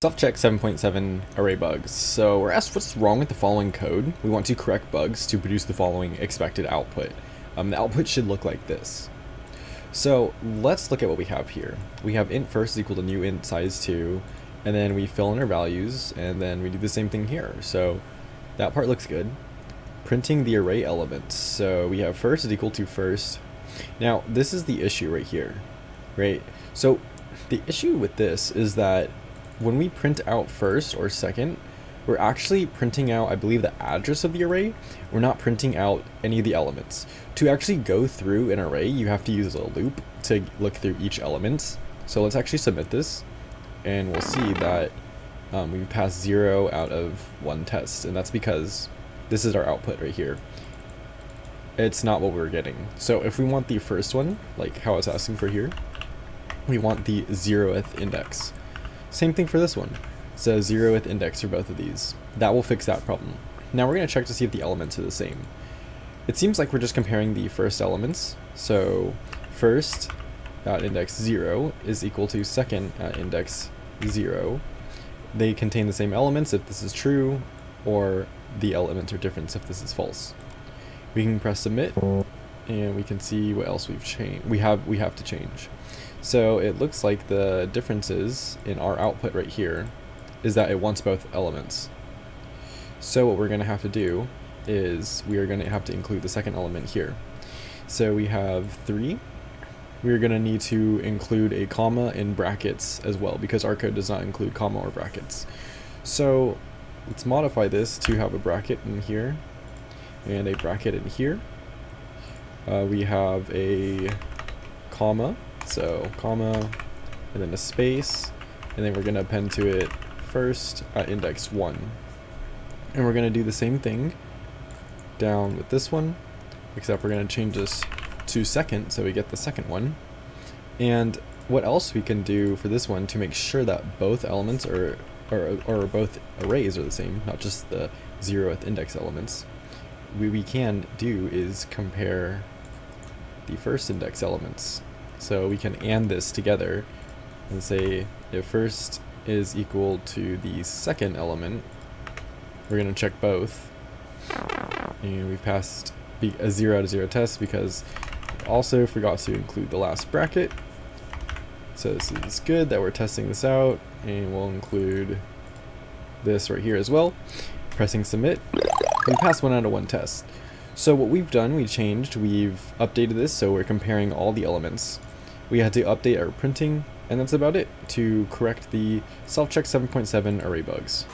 Self-check 7.7 array bugs. So we're asked what's wrong with the following code. We want to correct bugs to produce the following expected output. Um, the output should look like this. So let's look at what we have here. We have int first is equal to new int size 2, and then we fill in our values, and then we do the same thing here. So that part looks good. Printing the array elements. So we have first is equal to first. Now this is the issue right here, right? So the issue with this is that when we print out first or second, we're actually printing out, I believe, the address of the array. We're not printing out any of the elements. To actually go through an array, you have to use a loop to look through each element. So let's actually submit this, and we'll see that um, we passed zero out of one test, and that's because this is our output right here. It's not what we are getting. So if we want the first one, like how it's asking for here, we want the zeroth index. Same thing for this one. So zeroth index for both of these. That will fix that problem. Now we're going to check to see if the elements are the same. It seems like we're just comparing the first elements. So first at index 0 is equal to second at index 0. They contain the same elements if this is true, or the elements are different if this is false. We can press submit, and we can see what else we've changed. We have we have to change. So it looks like the differences in our output right here is that it wants both elements. So what we're going to have to do is we are going to have to include the second element here. So we have 3. We're going to need to include a comma in brackets as well because our code does not include comma or brackets. So let's modify this to have a bracket in here and a bracket in here. Uh, we have a comma so comma, and then a space, and then we're going to append to it first at index 1. And we're going to do the same thing down with this one, except we're going to change this to second so we get the second one. And what else we can do for this one to make sure that both elements are or, or both arrays are the same, not just the zeroth index elements, we, we can do is compare the first index elements. So we can AND this together and say if first is equal to the second element, we're going to check both. And we passed a 0 out of 0 test because also forgot to include the last bracket. So this is good that we're testing this out and we'll include this right here as well. Pressing submit. We passed one out of one test. So what we've done, we changed, we've updated this so we're comparing all the elements we had to update our printing, and that's about it to correct the self-check 7.7 array bugs.